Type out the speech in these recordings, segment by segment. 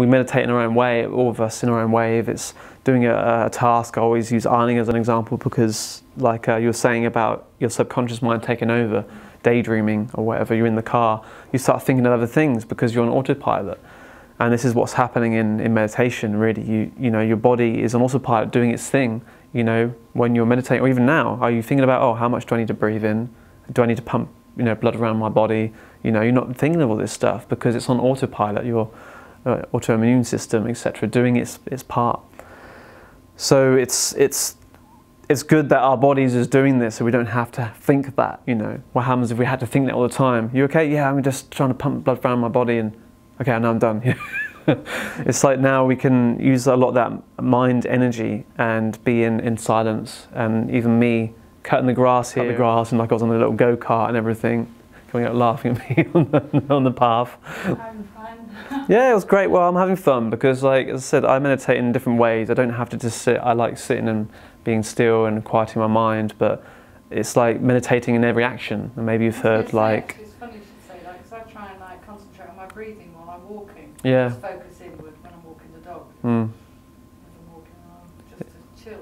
we meditate in our own way, all of us in our own way. If it's doing a, a task, I always use ironing as an example because, like uh, you were saying about your subconscious mind taking over, daydreaming or whatever, you're in the car, you start thinking of other things because you're on autopilot. And this is what's happening in, in meditation, really. You, you know, your body is on autopilot doing its thing. You know, when you're meditating, or even now, are you thinking about, oh, how much do I need to breathe in? Do I need to pump, you know, blood around my body? You know, you're not thinking of all this stuff because it's on autopilot. Your uh, autoimmune system, etc., doing its its part. So it's it's it's good that our bodies is doing this, so we don't have to think that. You know, what happens if we had to think that all the time? You okay? Yeah, I'm just trying to pump blood around my body, and okay, now I'm done. it's like now we can use a lot of that mind energy and be in, in silence. And even me cutting the grass here, Cut the grass, and like I was on a little go kart and everything, coming out laughing at me on the, on the path. yeah, it was great. Well, I'm having fun because, like as I said, I meditate in different ways. I don't have to just sit. I like sitting and being still and quieting my mind, but it's like meditating in every action. And maybe you've heard like. It's funny you should say that because I try and like concentrate on my breathing while I'm walking. Yeah. Just focus inward when I'm walking the dog. Mm. Just to chill.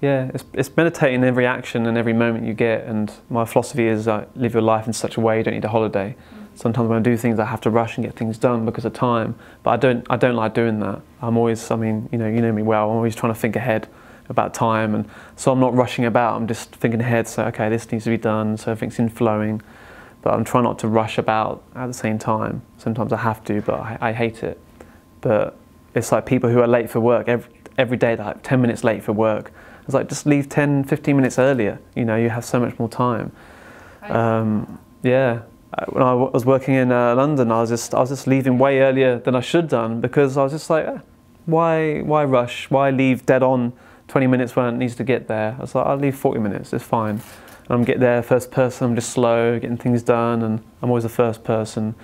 Yeah, it's, it's meditating in every action and every moment you get. And my philosophy is uh, live your life in such a way you don't need a holiday. Mm. Sometimes when I do things, I have to rush and get things done because of time. But I don't, I don't like doing that. I'm always, I mean, you know, you know me well. I'm always trying to think ahead about time, and so I'm not rushing about. I'm just thinking ahead. So okay, this needs to be done. So everything's in flowing. But I'm trying not to rush about at the same time. Sometimes I have to, but I, I hate it. But it's like people who are late for work every, every day. They're like 10 minutes late for work. It's like just leave 10, 15 minutes earlier. You know, you have so much more time. Um, yeah. Uh, when I was working in uh, London, I was just I was just leaving way earlier than I should have done because I was just like, eh, why why rush? Why leave dead on 20 minutes when it needs to get there? I was like, I'll leave 40 minutes. It's fine. And I'm get there first person. I'm just slow, getting things done, and I'm always the first person.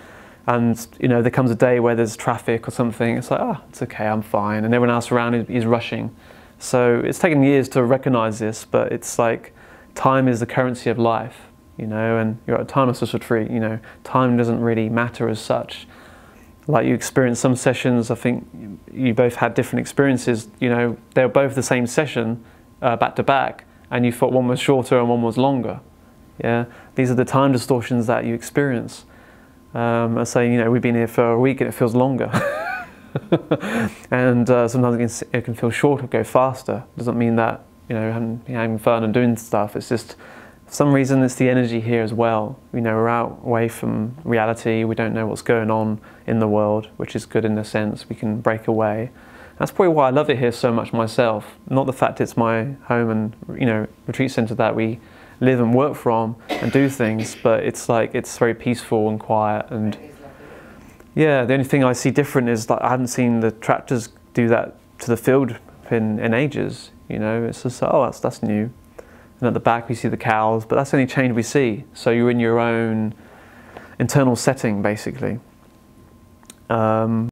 And you know, there comes a day where there's traffic or something. It's like, ah, oh, it's okay, I'm fine. And everyone else around is, is rushing. So it's taken years to recognize this, but it's like time is the currency of life you know, and you're at a time assisted free, you know, time doesn't really matter as such. Like you experience some sessions, I think you both had different experiences, you know, they were both the same session uh, back to back, and you thought one was shorter and one was longer. Yeah, these are the time distortions that you experience. Um, I say, you know, we've been here for a week and it feels longer. and uh, sometimes it can, it can, feel shorter, go faster. Doesn't mean that, you know, having, having fun and doing stuff. It's just for some reason it's the energy here as well. You know, we're out away from reality, we don't know what's going on in the world, which is good in a sense, we can break away. That's probably why I love it here so much myself. Not the fact it's my home and, you know, retreat centre that we live and work from and do things, but it's like, it's very peaceful and quiet and yeah, the only thing I see different is that I haven't seen the tractors do that to the field in, in ages. You know, it's just, oh, that's, that's new and at the back we see the cows, but that's the only change we see. So you're in your own internal setting basically. Um,